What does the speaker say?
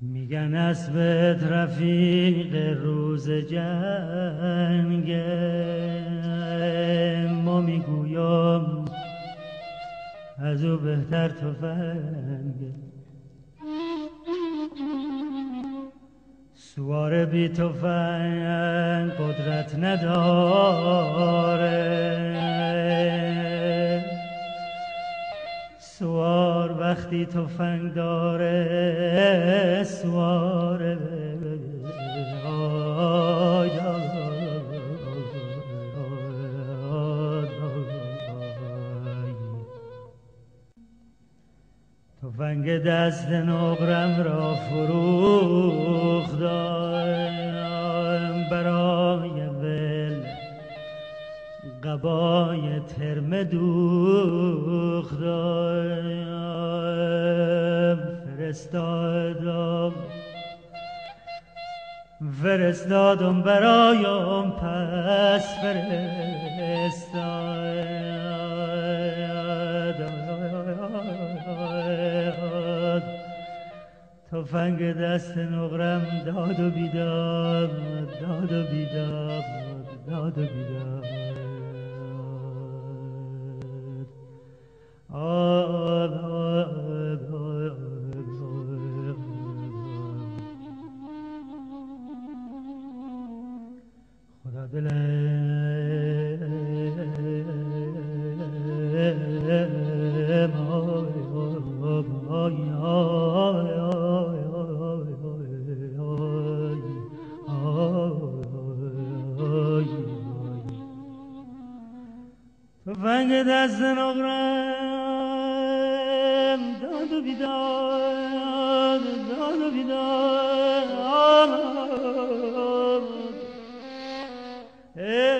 میگن اسبت رفیق روز جنگ. ما می‌گویم از او بهتر تفنگ سوار بی تفنگ قدرت نداره. وقتی تفنگ داره سوار تفنگ دست نقرم را فروختم برای ول قبای ترم دوختم فرستادم. فرستادم برایم پس فرستاد تفنگ دست نقرم داد و بیداد داد و بیداد داد و بیداد. دل دست نقرم داد و بیداد داد و بیداد Hey.